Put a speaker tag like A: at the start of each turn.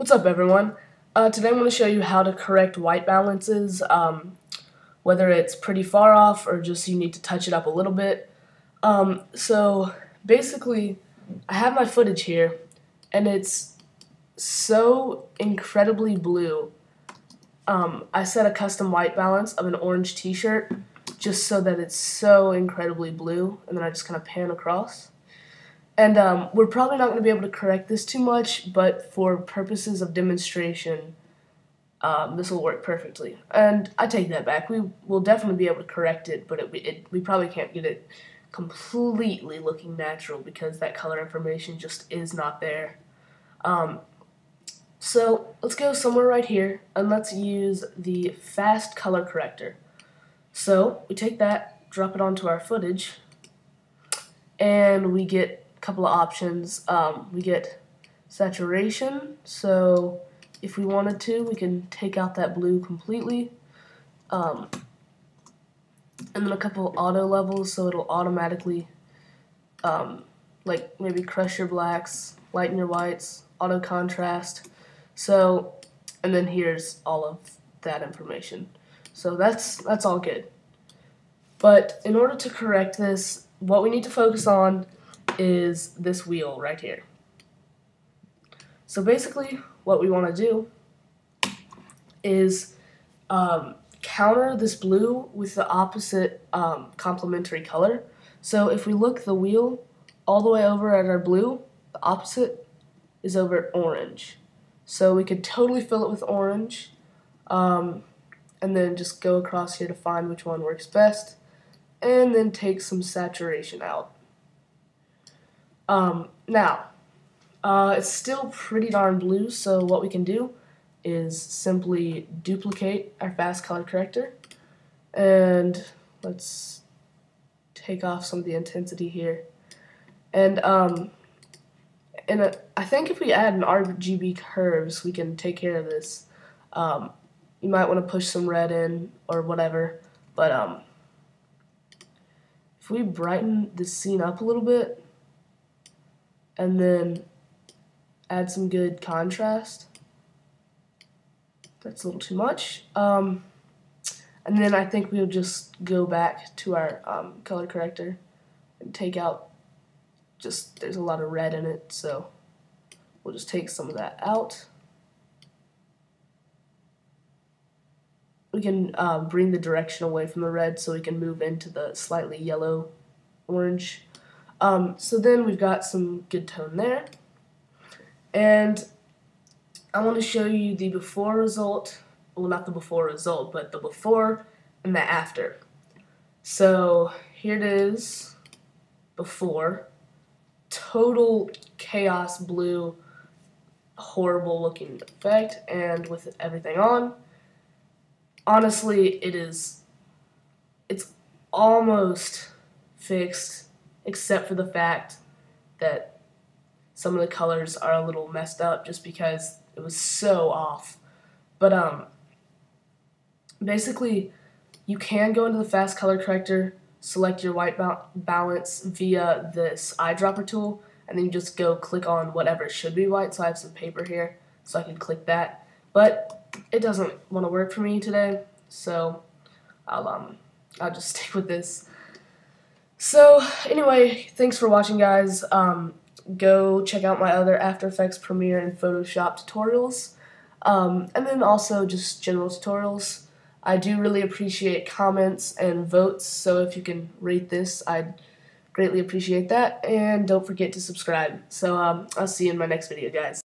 A: What's up everyone? Uh, today I'm going to show you how to correct white balances, um, whether it's pretty far off or just you need to touch it up a little bit. Um, so basically, I have my footage here, and it's so incredibly blue. Um, I set a custom white balance of an orange t-shirt just so that it's so incredibly blue, and then I just kind of pan across. And um, we're probably not going to be able to correct this too much, but for purposes of demonstration, um, this will work perfectly. And I take that back. We will definitely be able to correct it, but it, it, we probably can't get it completely looking natural because that color information just is not there. Um, so let's go somewhere right here and let's use the fast color corrector. So we take that, drop it onto our footage, and we get couple of options. Um, we get saturation, so if we wanted to, we can take out that blue completely. Um, and then a couple auto levels, so it'll automatically, um, like maybe crush your blacks, lighten your whites, auto contrast. So, and then here's all of that information. So that's that's all good. But in order to correct this, what we need to focus on is this wheel right here. So basically what we want to do is um, counter this blue with the opposite um, complementary color. So if we look the wheel all the way over at our blue, the opposite is over orange. So we could totally fill it with orange um, and then just go across here to find which one works best and then take some saturation out. Um, now, uh, it's still pretty darn blue, so what we can do is simply duplicate our fast color corrector, and let's take off some of the intensity here. And um, in a, I think if we add an RGB curves, we can take care of this. Um, you might want to push some red in or whatever, but um, if we brighten the scene up a little bit, and then add some good contrast. That's a little too much. Um, and then I think we'll just go back to our um, color corrector and take out just, there's a lot of red in it, so we'll just take some of that out. We can uh, bring the direction away from the red so we can move into the slightly yellow orange um, so then we've got some good tone there. And I want to show you the before result, well not the before result, but the before and the after. So here it is, before, total chaos blue, horrible looking effect, and with everything on, honestly it is, it's almost fixed except for the fact that some of the colors are a little messed up just because it was so off. But um, basically, you can go into the fast color corrector, select your white ba balance via this eyedropper tool, and then you just go click on whatever should be white. So I have some paper here, so I can click that. But it doesn't want to work for me today, so I'll um I'll just stick with this. So, anyway, thanks for watching, guys. Um, go check out my other After Effects, Premiere, and Photoshop tutorials. Um, and then also just general tutorials. I do really appreciate comments and votes, so if you can rate this, I'd greatly appreciate that. And don't forget to subscribe. So, um, I'll see you in my next video, guys.